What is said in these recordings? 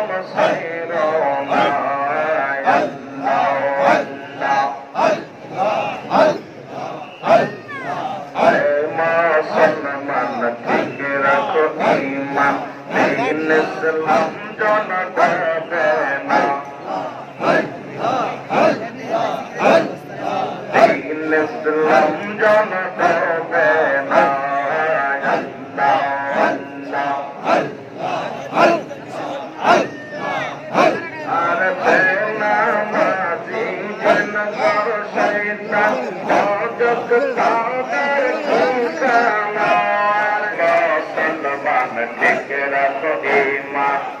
I'm a Namaste. रखी मास न रखी मान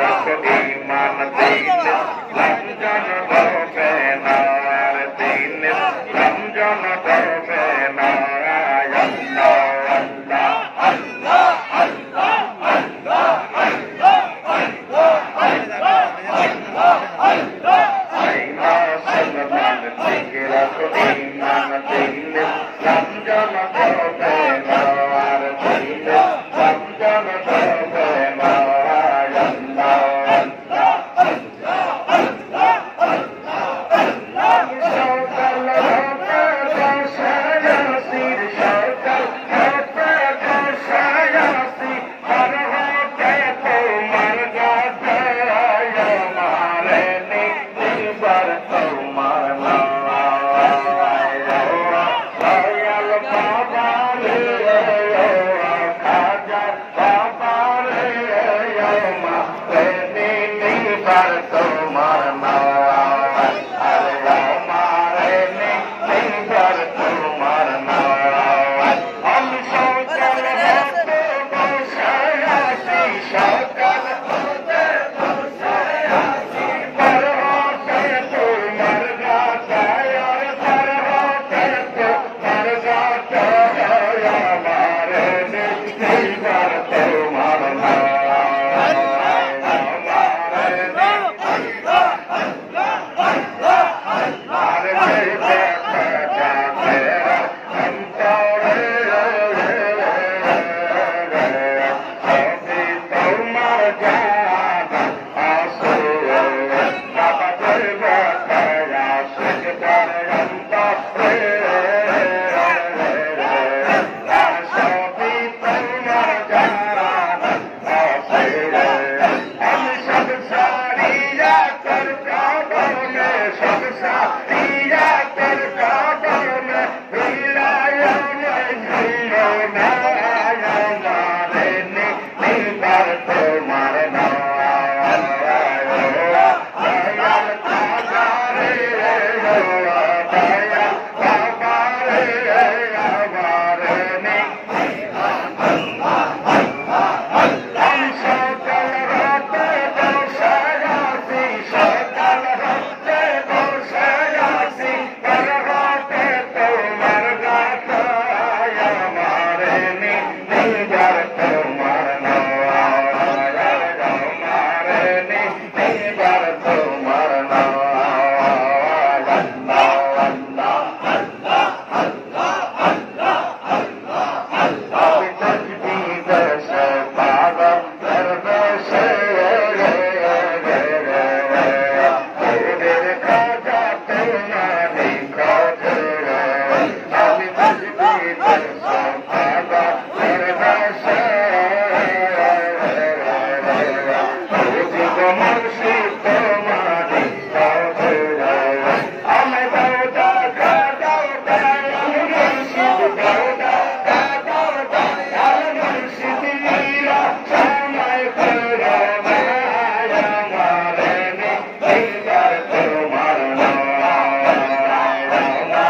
मन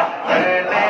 Amen.